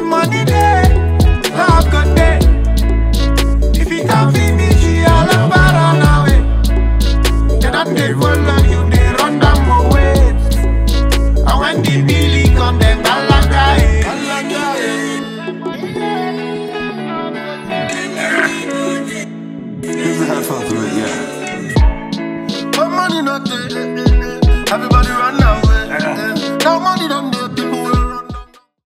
my money there, love good day. If it can't be me, she all about on away. Then I'm the of you they run down my way. I when the Billy come them Galagai. Eh. Galagai. Eh. Here's me headphone through it, yeah. My money not there.